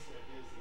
mindset is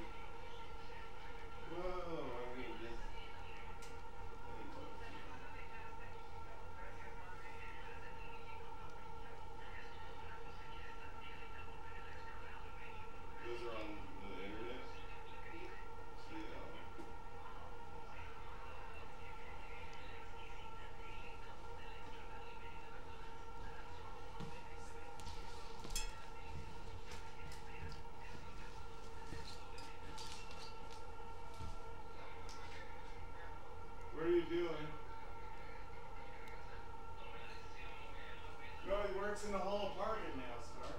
works in the whole apartment now, Scar.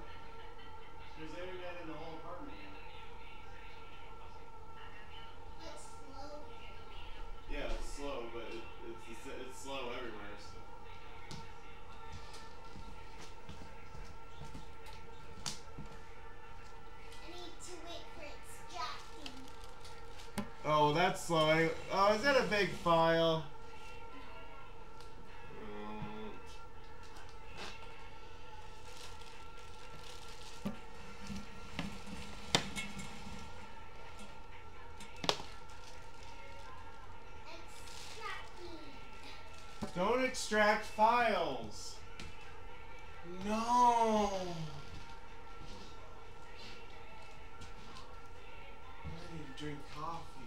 There's internet in the whole apartment now. It's slow. Yeah, it's slow, but it, it's, it's it's slow everywhere. So. I need to wait for extracting. Oh, that's slow. Oh, is that a big file? Don't extract files. No. I need to drink coffee.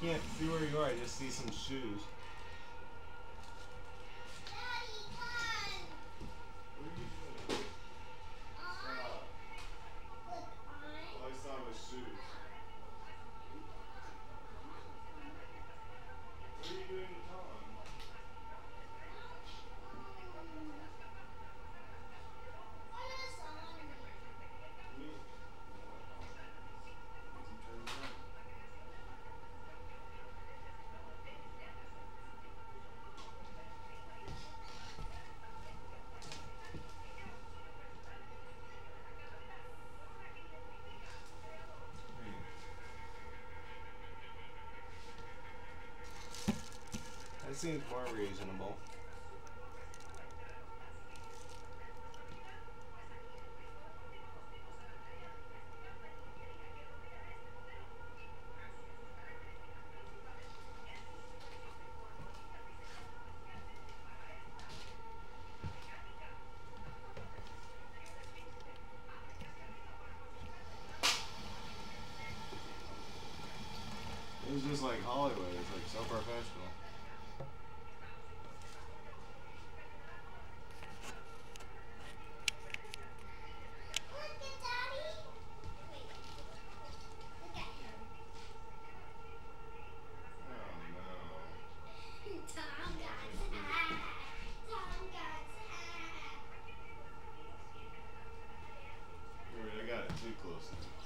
Can't see where you are, I just see some shoes. That seems more reasonable. It was just like Hollywood. It's like so professional. Got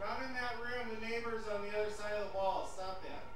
Not in that room. The neighbor's on the other side of the wall. Stop that.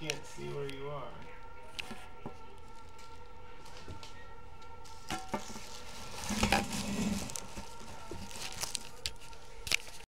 Can't see where you are.